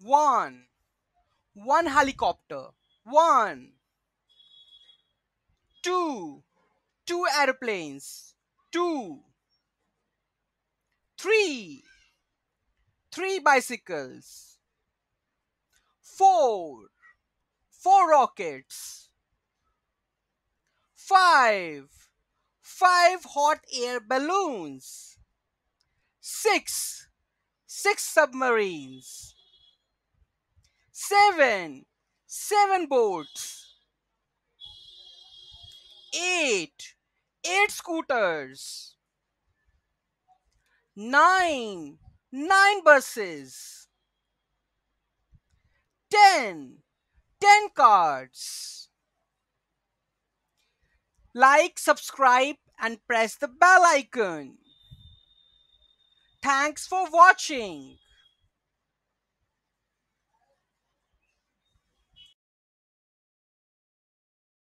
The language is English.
one. One helicopter. One. Two. Two airplanes. Two. Three. Three bicycles. Four. Four rockets. Five. Five hot air balloons. Six. Six submarines seven. Seven boats eight. Eight scooters. Nine. Nine buses. Ten. Ten cards. Like subscribe and press the bell icon. Thanks for watching